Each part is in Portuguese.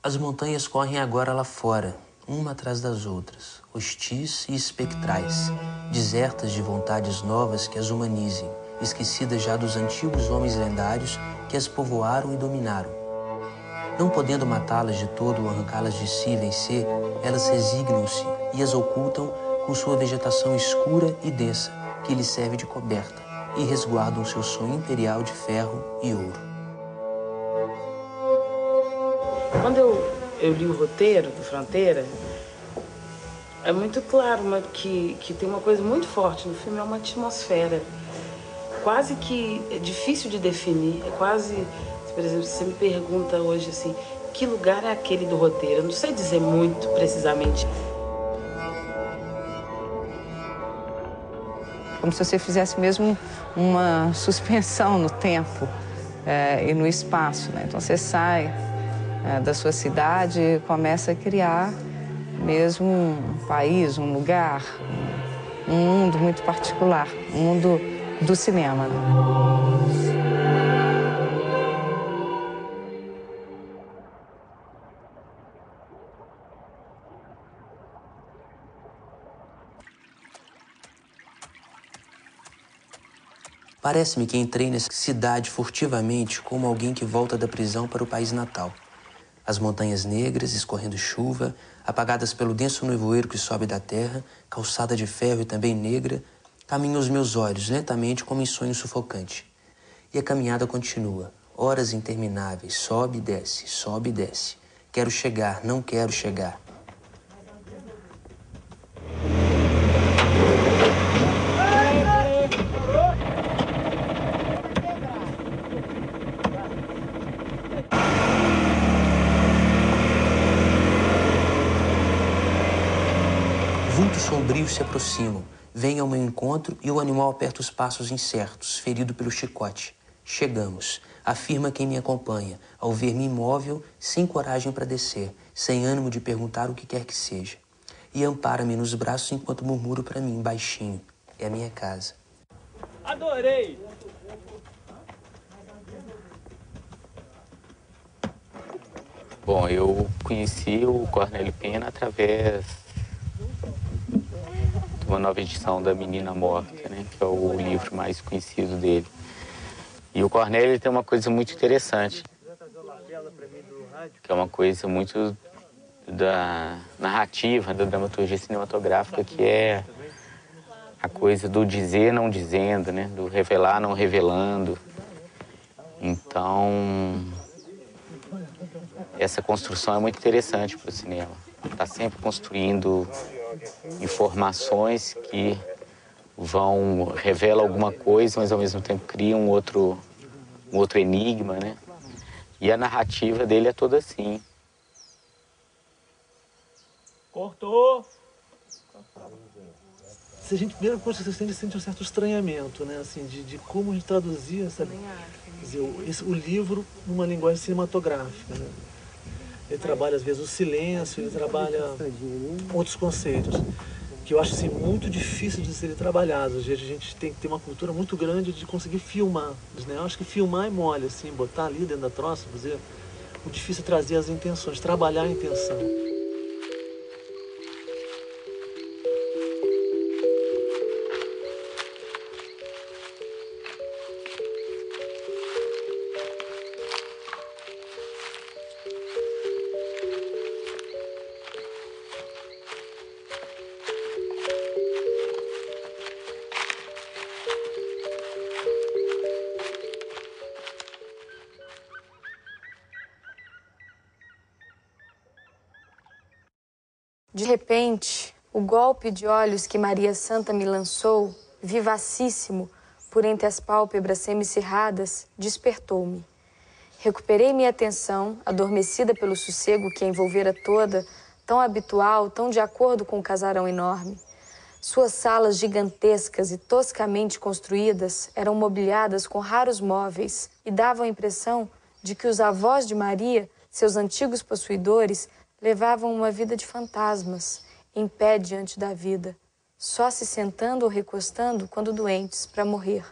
As montanhas correm agora lá fora, uma atrás das outras, hostis e espectrais, desertas de vontades novas que as humanizem, esquecidas já dos antigos homens lendários que as povoaram e dominaram. Não podendo matá-las de todo ou arrancá-las de si e vencer, elas resignam-se e as ocultam com sua vegetação escura e densa, que lhes serve de coberta, e resguardam seu sonho imperial de ferro e ouro. Quando eu, eu li o roteiro do Fronteira, é muito claro uma, que, que tem uma coisa muito forte no filme, é uma atmosfera. Quase que é difícil de definir, é quase por exemplo, você me pergunta hoje assim, que lugar é aquele do roteiro? Eu não sei dizer muito precisamente. Como se você fizesse mesmo uma suspensão no tempo é, e no espaço. Né? Então você sai é, da sua cidade começa a criar mesmo um país, um lugar, um mundo muito particular, um mundo do cinema. Né? Parece-me que entrei nessa cidade furtivamente como alguém que volta da prisão para o país natal. As montanhas negras, escorrendo chuva, apagadas pelo denso nevoeiro que sobe da terra, calçada de ferro e também negra, caminham os meus olhos lentamente como em sonho sufocante. E a caminhada continua, horas intermináveis, sobe e desce, sobe e desce. Quero chegar, não quero chegar. Sombrios se aproximam, vêm ao meu encontro e o animal aperta os passos incertos, ferido pelo chicote. Chegamos, afirma quem me acompanha, ao ver-me imóvel, sem coragem para descer, sem ânimo de perguntar o que quer que seja. E ampara-me nos braços enquanto murmuro para mim, baixinho: É a minha casa. Adorei! Bom, eu conheci o Cornélio Pena através uma nova edição da Menina Morta, né, que é o livro mais conhecido dele. E o Cornélio tem uma coisa muito interessante, que é uma coisa muito da narrativa, da dramaturgia cinematográfica, que é a coisa do dizer não dizendo, né, do revelar não revelando. Então, essa construção é muito interessante para o cinema. Está sempre construindo informações que vão revelam alguma coisa, mas ao mesmo tempo criam um outro um outro enigma, né? E a narrativa dele é toda assim. Cortou. Se a gente, primeira coisa que você sente, sente um certo estranhamento, né? Assim, de, de como a gente traduzia, sabe? Quer dizer, o, esse, o livro numa linguagem cinematográfica, né? Ele trabalha, às vezes, o silêncio, ele trabalha outros conceitos que eu acho assim, muito difícil de serem trabalhados. Vezes a gente tem que ter uma cultura muito grande de conseguir filmar. Né? Eu acho que filmar é mole, assim, botar ali dentro da troça, fazer. O difícil é trazer as intenções, trabalhar a intenção. De repente, o golpe de olhos que Maria Santa me lançou, vivacíssimo, por entre as pálpebras semicerradas, despertou-me. Recuperei minha atenção, adormecida pelo sossego que a envolvera toda, tão habitual, tão de acordo com o casarão enorme. Suas salas gigantescas e toscamente construídas eram mobiliadas com raros móveis e davam a impressão de que os avós de Maria, seus antigos possuidores, levavam uma vida de fantasmas, em pé diante da vida, só se sentando ou recostando quando doentes para morrer.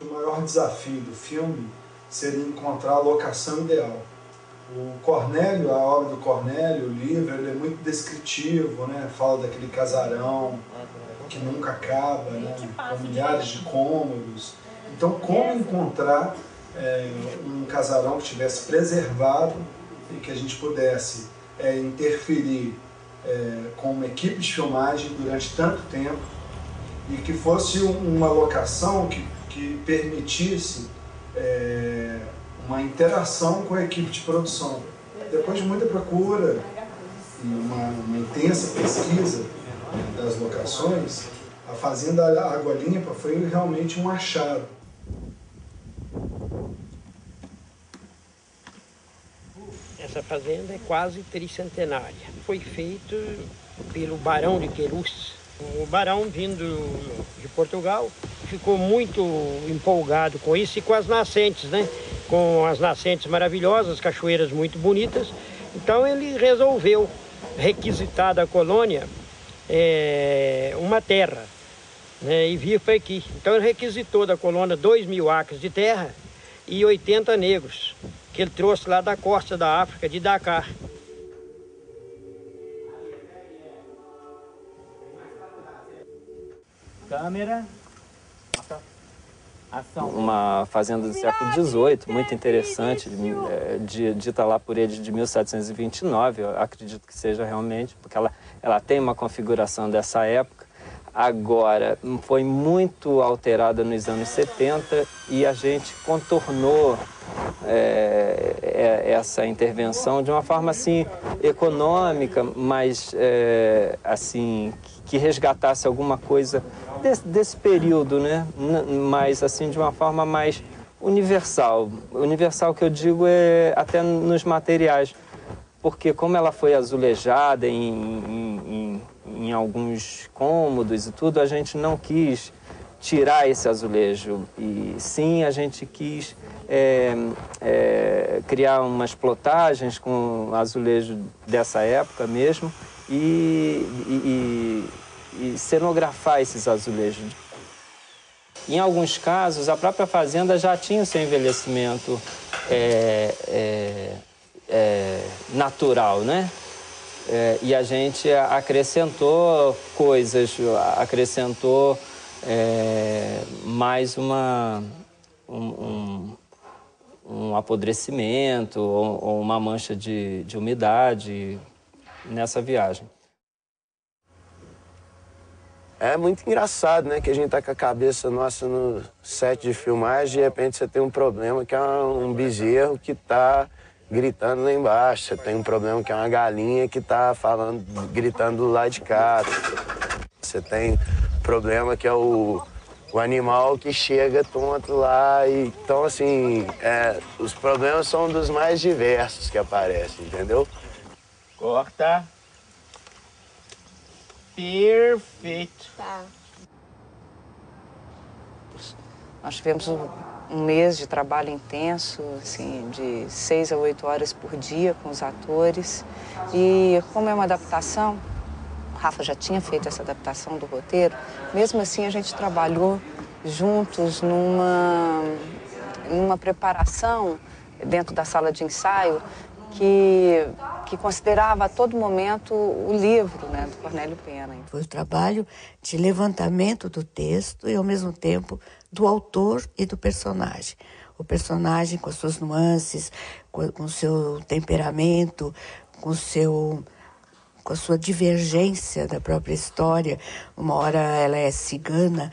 O maior desafio do filme seria encontrar a locação ideal. O Cornélio, a obra do Cornélio, o livro, ele é muito descritivo, né? Fala daquele casarão, uhum que nunca acaba, né? Com milhares de cômodos. Então, como encontrar é, um casarão que estivesse preservado e que a gente pudesse é, interferir é, com uma equipe de filmagem durante tanto tempo e que fosse uma locação que, que permitisse uma interação com a equipe de produção. Depois de muita procura e uma, uma intensa pesquisa das locações, a Fazenda Água Limpa foi realmente um achado. Essa fazenda é quase tricentenária. Foi feito pelo Barão de Querus. O Barão, vindo de Portugal, ficou muito empolgado com isso e com as nascentes, né? Com as nascentes maravilhosas, cachoeiras muito bonitas. Então ele resolveu requisitar da colônia é, uma terra né, e vir para aqui. Então ele requisitou da colônia 2 mil acres de terra e 80 negros que ele trouxe lá da costa da África, de Dakar. Câmera. Uma fazenda do século XVIII, muito interessante, dita lá por ele de 1729, eu acredito que seja realmente, porque ela, ela tem uma configuração dessa época. Agora, foi muito alterada nos anos 70 e a gente contornou é, é, essa intervenção de uma forma assim econômica, mas é, assim que resgatasse alguma coisa desse, desse período, né? Mas assim de uma forma mais universal. Universal que eu digo é até nos materiais, porque como ela foi azulejada em, em, em, em alguns cômodos e tudo, a gente não quis tirar esse azulejo e sim a gente quis é, é, criar umas plotagens com azulejo dessa época mesmo e, e, e cenografar esses azulejos. Em alguns casos, a própria fazenda já tinha o seu envelhecimento é, é, é, natural, né? É, e a gente acrescentou coisas, acrescentou é, mais uma, um, um, um apodrecimento ou, ou, uma mancha de, de umidade nessa viagem. É muito engraçado, né? Que a gente tá com a cabeça nossa no set de filmagem e de repente você tem um problema que é um bezerro que tá gritando lá embaixo. Você tem um problema que é uma galinha que tá falando, gritando do lado de cá. Você tem problema que é o, o animal que chega tonto lá. E, então, assim, é, os problemas são dos mais diversos que aparecem, entendeu? Corta. Perfeito. Tá. Nós tivemos um, mês de trabalho intenso, assim, de seis a oito horas por dia com os atores. E como é uma adaptação, o Rafa já tinha feito essa adaptação do roteiro, mesmo assim a gente trabalhou juntos numa, numa preparação dentro da sala de ensaio que, que considerava a todo momento o livro né, do Cornélio Pena. Foi o trabalho de levantamento do texto e, ao mesmo tempo, do autor e do personagem. O personagem com as suas nuances, com o seu temperamento, com seu com a sua divergência da própria história. Uma hora ela é cigana,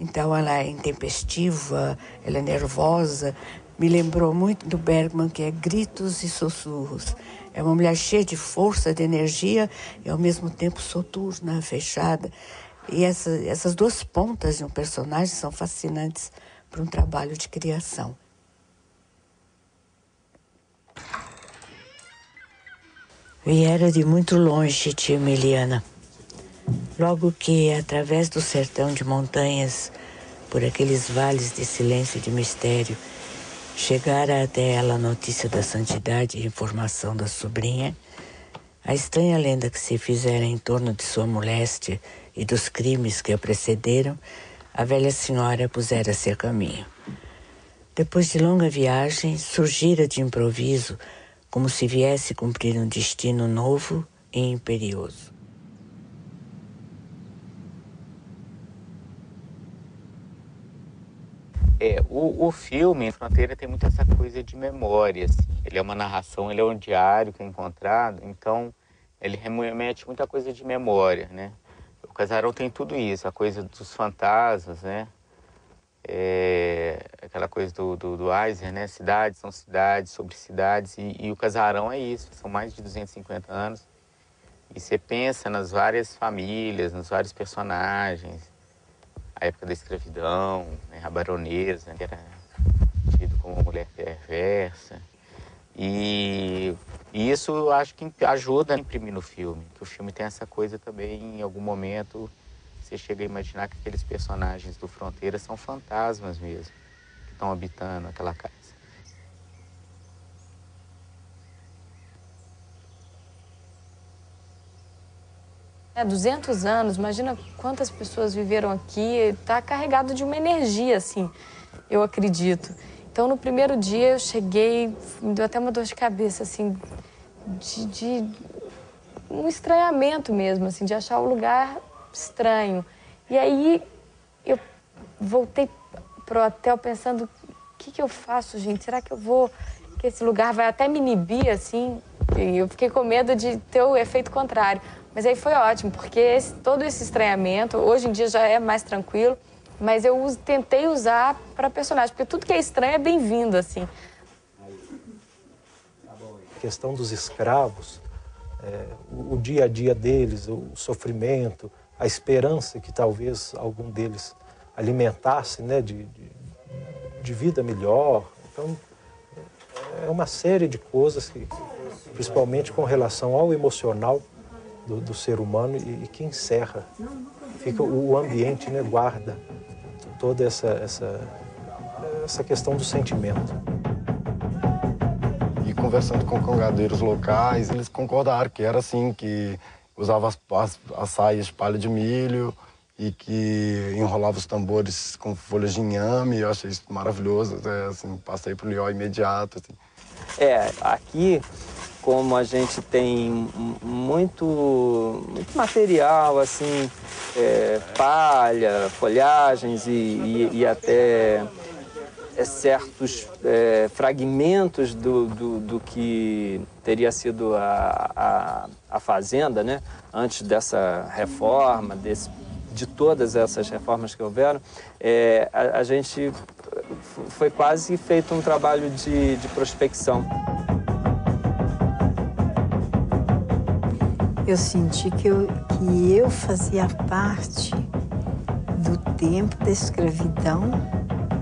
então ela é intempestiva, ela é nervosa, me lembrou muito do Bergman, que é gritos e sussurros. É uma mulher cheia de força, de energia e ao mesmo tempo soturna, fechada. E essa, essas duas pontas de um personagem são fascinantes para um trabalho de criação. Viera de muito longe, tia Emiliana. Logo que, através do sertão de montanhas, por aqueles vales de silêncio e de mistério, Chegara até ela a notícia da santidade e informação da sobrinha, a estranha lenda que se fizera em torno de sua moléstia e dos crimes que a precederam, a velha senhora pusera-se a caminho. Depois de longa viagem, surgira de improviso, como se viesse cumprir um destino novo e imperioso. É, o, o filme Fronteira tem muito essa coisa de memória. Assim. Ele é uma narração, ele é um diário que é encontrado, então ele remete muita coisa de memória, né? O Casarão tem tudo isso, a coisa dos fantasmas, né? É, aquela coisa do, do, do Eisner, né? Cidades são cidades sobre cidades e, e, o Casarão é isso, são mais de 250 anos. E você pensa nas várias famílias, nos vários personagens, época da escravidão, né? a baronesa, né? que era tido como uma mulher perversa. E, e isso eu acho que ajuda a imprimir no filme, que o filme tem essa coisa também, em algum momento, você chega a imaginar que aqueles personagens do Fronteira são fantasmas mesmo, que estão habitando aquela casa. É, 200 anos, imagina quantas pessoas viveram aqui, está carregado de uma energia, assim, eu acredito. Então, no primeiro dia, eu cheguei, me deu até uma dor de cabeça, assim, de, de um estranhamento mesmo, assim, de achar o lugar estranho. E aí, eu voltei pro hotel pensando, o que, que eu faço, gente? Será que eu vou, que esse lugar vai até me inibir, assim? E eu fiquei com medo de ter o efeito contrário. Mas aí foi ótimo, porque esse, todo esse estranhamento, hoje em dia já é mais tranquilo, mas eu us, tentei usar para personagem, porque tudo que é estranho é bem-vindo, assim. A questão dos escravos, é, o, dia a dia deles, o sofrimento, a esperança que talvez algum deles alimentasse, né, de, de, de vida melhor. Então, é uma série de coisas que, principalmente com relação ao emocional, do, do ser humano e, e, que encerra. Fica o ambiente, né, guarda toda essa, essa, essa questão do sentimento. E conversando com congadeiros locais, eles concordaram que era assim, que usava as, as, as saias de palha de milho e que enrolava os tambores com folhas de inhame. Eu achei isso maravilhoso, é, assim, passei para o Lió imediato. Assim. É, aqui como a gente tem muito, muito material, assim, é, palha, folhagens e, e, e até é, certos é, fragmentos do, do, do, que teria sido a, a, a, fazenda, né? Antes dessa reforma, desse, de todas essas reformas que houveram, é, a, a, gente foi quase feito um trabalho de, de prospecção. Eu senti que eu, que eu fazia parte do tempo da escravidão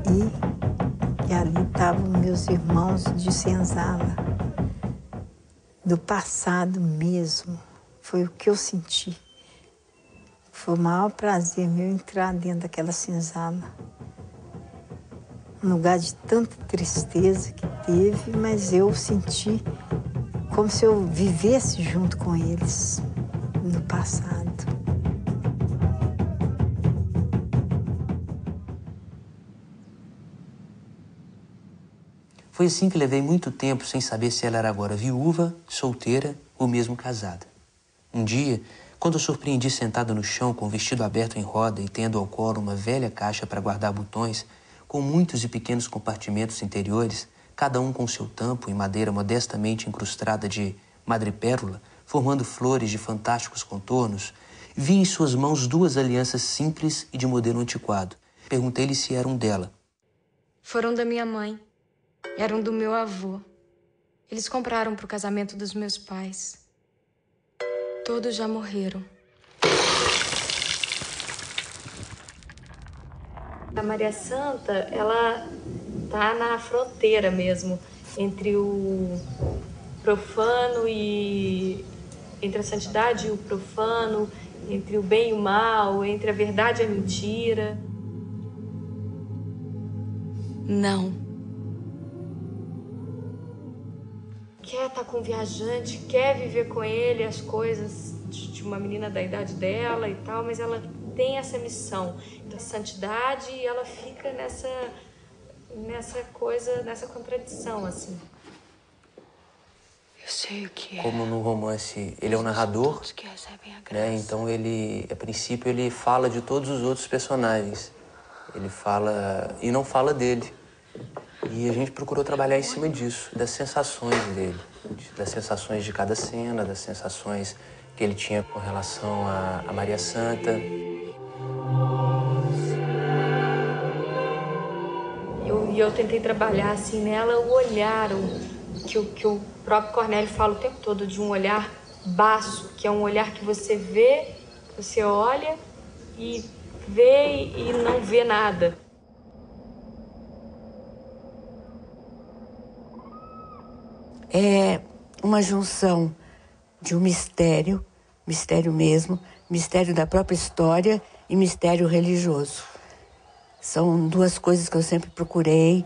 e que ali estavam meus irmãos de senzala, do passado mesmo. Foi o que eu senti. Foi o maior prazer meu entrar dentro daquela senzala. Um lugar de tanta tristeza que teve, mas eu senti como se eu vivesse junto com eles no passado. Foi assim que levei muito tempo sem saber se ela era agora viúva, solteira ou mesmo casada. Um dia, quando eu surpreendi sentada no chão com o vestido aberto em roda e tendo ao colo uma velha caixa para guardar botões, com muitos e pequenos compartimentos interiores, cada um com seu tampo em madeira modestamente incrustada de madrepérola, formando flores de fantásticos contornos, vi em suas mãos duas alianças simples e de modelo antiquado. Perguntei-lhe se eram dela. Foram da minha mãe. Eram do meu avô. Eles compraram para o casamento dos meus pais. Todos já morreram. A Maria Santa, ela tá na fronteira mesmo entre o profano e entre a santidade e o profano, entre o bem e o mal, entre a verdade e a mentira. Não. Quer estar tá com um viajante, quer viver com ele as coisas de uma menina da idade dela e tal, mas ela tem essa missão da santidade e ela fica nessa nessa coisa, nessa contradição, assim. Eu sei o que é. Como no romance ele é um narrador, que recebem a graça. né? Então ele, a princípio, ele fala de todos os outros personagens. Ele fala e não fala dele. E a gente procurou trabalhar em cima disso, das sensações dele, de- das sensações de cada cena, das sensações que ele tinha com relação a, a Maria Santa. Eu, tentei trabalhar assim nela o olhar, o, que, o, que o próprio Cornélio fala o tempo todo, de um olhar baço, que é um olhar que você vê, você olha e vê e não vê nada. é uma junção de um mistério, mistério mesmo, mistério da própria história e mistério religioso. São duas coisas que eu sempre procurei,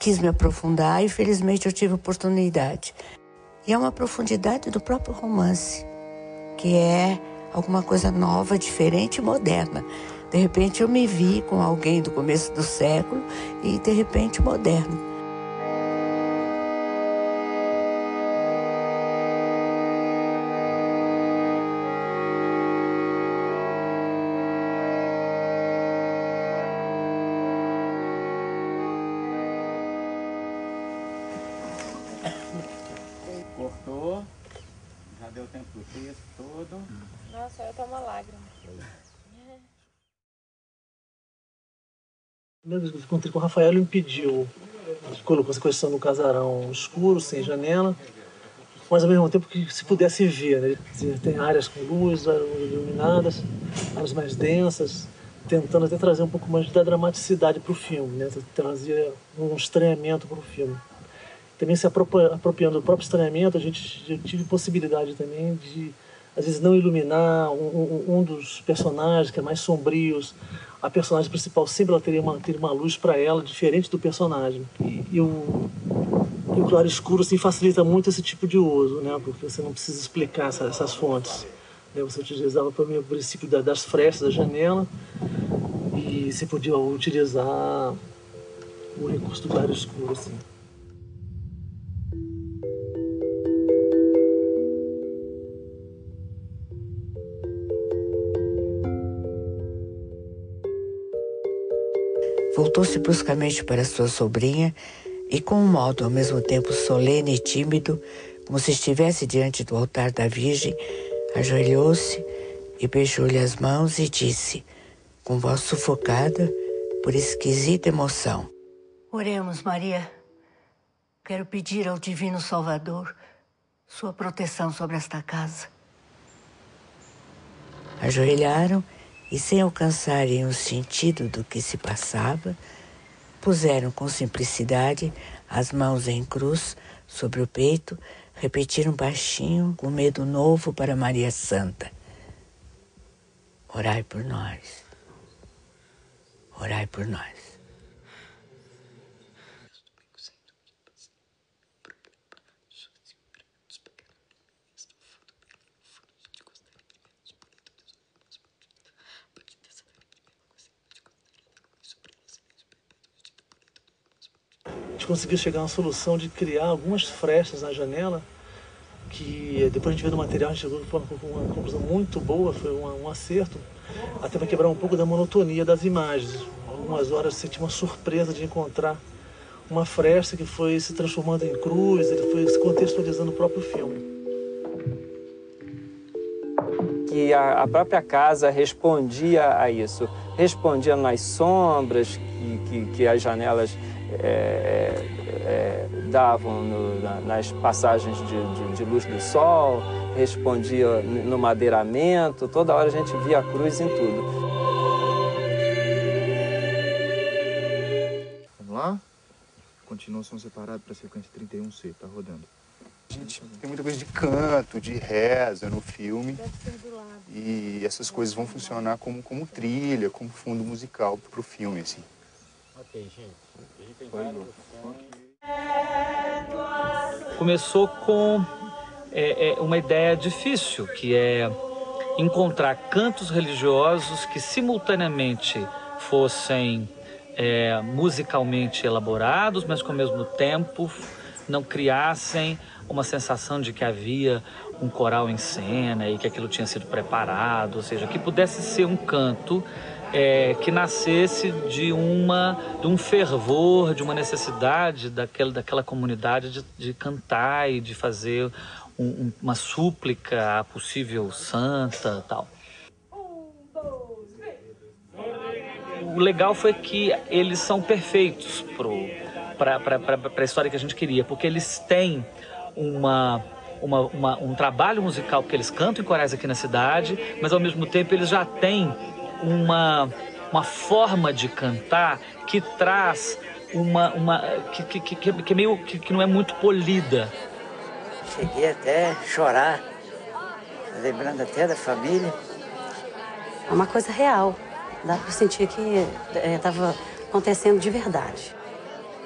quis me aprofundar e felizmente eu tive oportunidade. E é uma profundidade do próprio romance, que é alguma coisa nova, diferente e moderna. De repente eu me vi com alguém do começo do século e de repente moderno. Encontrei com o Rafael, ele me pediu, colocou essa questão no casarão escuro, sem janela, mas ao mesmo tempo que se pudesse ver, né? Tem áreas com luz, áreas iluminadas, áreas mais densas, tentando até trazer um pouco mais da dramaticidade para o filme, né? trazer um estranhamento para o filme. Também se apropria- apropriando do próprio estranhamento, a gente tive possibilidade também de, às vezes, não iluminar um, um- um dos personagens que é mais sombrios. A personagem principal sempre ela teria uma, teria uma luz para ela diferente do personagem. E, e o, e o claro escuro assim, facilita muito esse tipo de uso, né? porque você não precisa explicar essa- essas fontes. Né? Você utilizava para o princípio da- das frestas da janela e você podia utilizar o recurso do claro escuro. Assim. Voltou-se bruscamente para sua sobrinha e, com um modo ao mesmo tempo solene e tímido, como se estivesse diante do altar da Virgem, ajoelhou-se e beijou-lhe as mãos e disse, com voz sufocada por esquisita emoção: Oremos, Maria. Quero pedir ao Divino Salvador sua proteção sobre esta casa. Ajoelharam e, sem alcançarem o sentido do que se passava, puseram com simplicidade as mãos em cruz sobre o peito, repetiram baixinho, com medo novo para Maria Santa: Orai por nós. Orai por nós. Conseguiu chegar a uma solução de criar algumas frestas na janela que depois a gente vê no material, a gente chegou uma, uma conclusão muito boa, foi um, um acerto, até para quebrar um pouco da monotonia das imagens. Algumas horas eu senti uma surpresa de encontrar uma fresta que foi se transformando em cruz, ele foi se contextualizando o próprio filme. que a, a própria casa respondia a isso, respondia nas sombras que, que, que as janelas é, é, davam no- na- nas passagens de, de- de luz do sol, respondia no madeiramento, toda hora a gente via a cruz em tudo. Vamos lá? Continuação separada para a sequência 31C, tá rodando. Gente, tem muita coisa de canto, de reza no filme. E essas coisas vão funcionar como, como trilha, como fundo musical pro filme, assim. Ok, gente. Tem começou com é, é, uma ideia difícil, que é encontrar cantos religiosos que simultaneamente fossem é, musicalmente elaborados, mas que ao mesmo tempo não criassem uma sensação de que havia um coral em cena e que aquilo tinha sido preparado, ou seja, que pudesse ser um canto é, que nascesse de uma de um fervor, de uma necessidade daquela, daquela comunidade de, de cantar e de fazer um, uma súplica à possível santa tal. O legal foi que eles são perfeitos para a história que a gente queria, porque eles têm uma uma, uma, um trabalho musical que eles cantam em corais aqui na cidade, mas ao mesmo tempo eles já têm uma, uma forma de cantar que traz uma. uma que, que, que, que, meio, que, que não é muito polida. Cheguei até a chorar, lembrando até da família. É uma coisa real. Dá para sentir que estava é, acontecendo de verdade.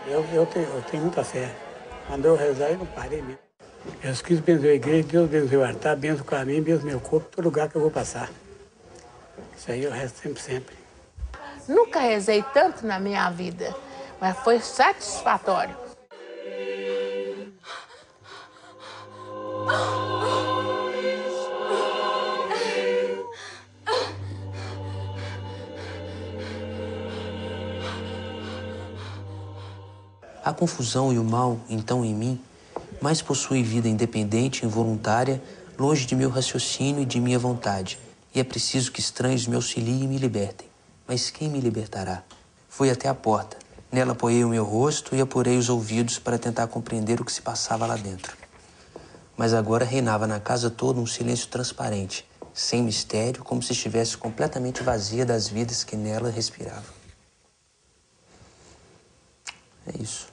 Eu, eu, tenho, eu tenho muita fé. Quando eu rezar, eu não parei mesmo. Jesus Cristo benziu a igreja, Deus benziu o altar, benziu o caminho, benziu o meu corpo, todo lugar que eu vou passar. Isso aí eu rezo sempre, sempre. Nunca rezei tanto na minha vida, mas foi satisfatório. A confusão e o mal, então, em mim, mais possui vida independente e involuntária, longe de meu raciocínio e de minha vontade e é preciso que estranhos me auxiliem e me libertem. Mas quem me libertará? Fui até a porta. Nela apoiei o meu rosto e apurei os ouvidos para tentar compreender o que se passava lá dentro. Mas agora reinava na casa toda um silêncio transparente, sem mistério, como se estivesse completamente vazia das vidas que nela respiravam. É isso.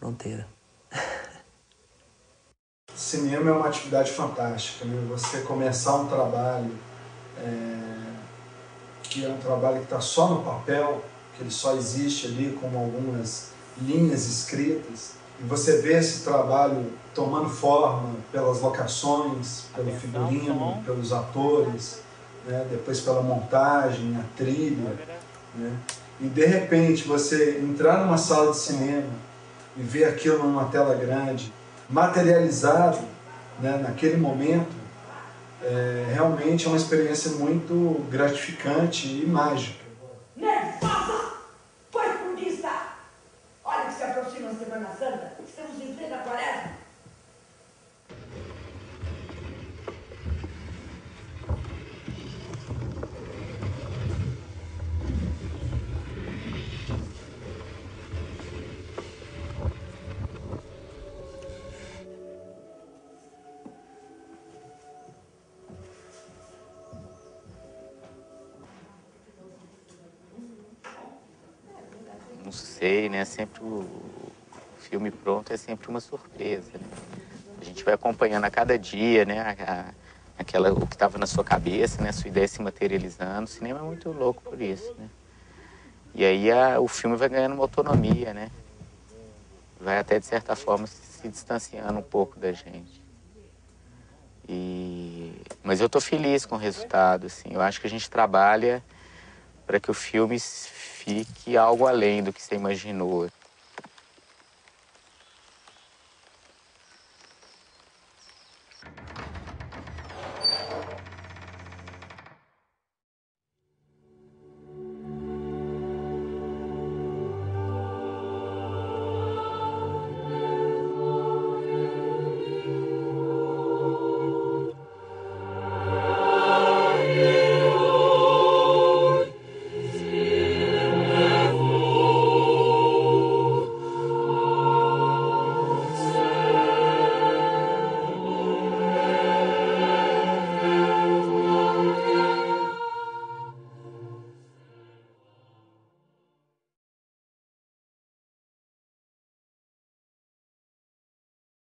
Fronteira. Cinema é uma atividade fantástica, né? Você começar um trabalho é, que é um trabalho que está só no papel, que ele só existe ali como algumas linhas escritas, e você vê esse trabalho tomando forma pelas locações, pelo figurino, pelos atores, né? depois pela montagem, a trilha, né? e de repente você entrar numa sala de cinema e ver aquilo numa tela grande, materializado né, naquele momento, é, realmente é uma experiência muito gratificante e mágica. Sei, né? Sempre o filme pronto é sempre uma surpresa, né? A gente vai acompanhando a cada dia, né? A, aquela, o que estava na sua cabeça, né? A sua ideia se materializando. O cinema é muito louco por isso, né? E aí a, o filme vai ganhando uma autonomia, né? Vai até, de certa forma, se distanciando um pouco da gente. E... Mas eu estou feliz com o resultado, assim. Eu acho que a gente trabalha para que o filme fique algo além do que você imaginou.